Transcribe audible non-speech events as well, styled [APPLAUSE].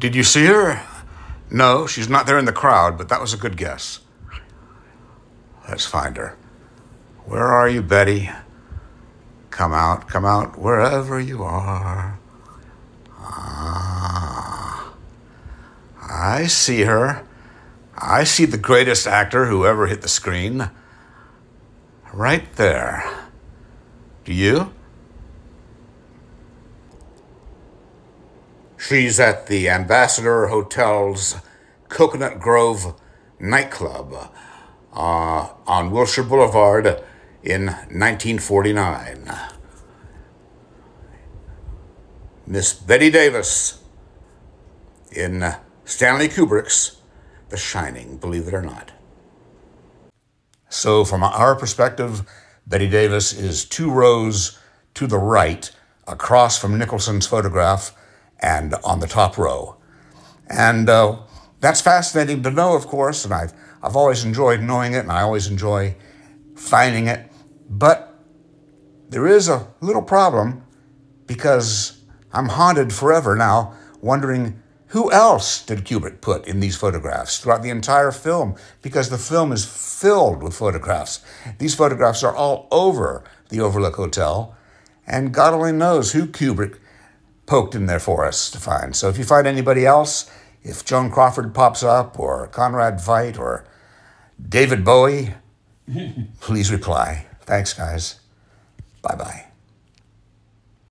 Did you see her? No, she's not there in the crowd, but that was a good guess. Let's find her. Where are you, Bette? Come out, come out, wherever you are. Ah, I see her. I see the greatest actor who ever hit the screen. Right there. Do you? She's at the Ambassador Hotel's Coconut Grove nightclub uh, on Wilshire Boulevard in 1949. Miss Bette Davis in Stanley Kubrick's The Shining, believe it or not. So, from our perspective, Bette Davis is two rows to the right across from Nicholson's photograph and on the top row. And uh, that's fascinating to know, of course, and I've, I've always enjoyed knowing it and I always enjoy finding it. But there is a little problem because I'm haunted forever now wondering who else did Kubrick put in these photographs throughout the entire film? Because the film is filled with photographs. These photographs are all over the Overlook Hotel, and God only knows who Kubrick poked in there for us to find. So if you find anybody else, if Joan Crawford pops up, or Conrad Veidt, or David Bowie, [LAUGHS] please reply. Thanks, guys. Bye bye.